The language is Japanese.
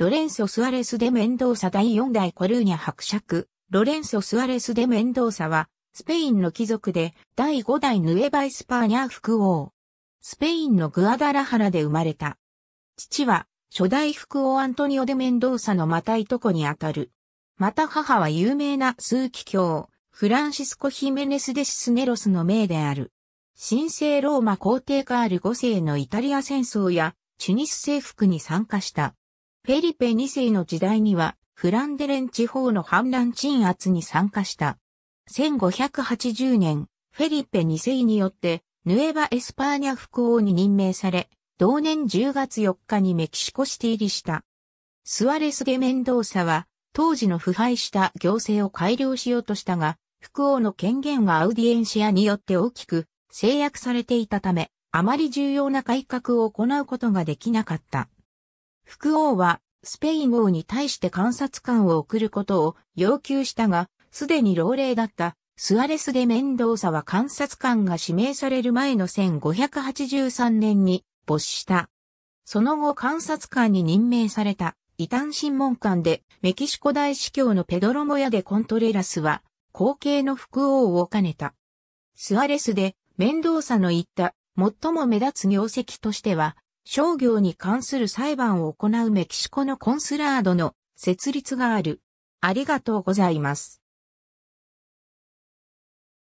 ロレンソ・スアレス・デ・メンドーサ第4代コルーニャ伯爵、ロレンソ・スアレス・デ・メンドーサは、スペインの貴族で第5代ヌエバ・イスパーニャー副王。スペインのグアダラハラで生まれた。父は、初代副王アントニオ・デ・メンドーサのまたいとこにあたる。また母は有名な枢機卿、フランシスコ・ヒメネス・デ・シスネロスの命である。神聖ローマ皇帝カール5世のイタリア戦争やチュニス征服に参加した。フェリペ2世の時代には、フランデレン地方の反乱鎮圧に参加した。1580年、フェリペ2世によって、ヌエバ・エスパーニャ副王に任命され、同年10月4日にメキシコシティ入りした。スアレス・デ・メンドーサは、当時の腐敗した行政を改良しようとしたが、副王の権限はアウディエンシアによって大きく制約されていたため、あまり重要な改革を行うことができなかった。副王はスペイン王に対して観察官を送ることを要求したが、すでに老齢だったスアレス・デ・メンドーサは観察官が指名される前の1583年に没した。その後観察官に任命された異端審問官でメキシコ大司教のペドロモヤでコントレラスは後継の副王を兼ねた。スアレスでメンドーサの言った最も目立つ業績としては商業に関する裁判を行うメキシコのコンスラードの設立がある。ありがとうございます。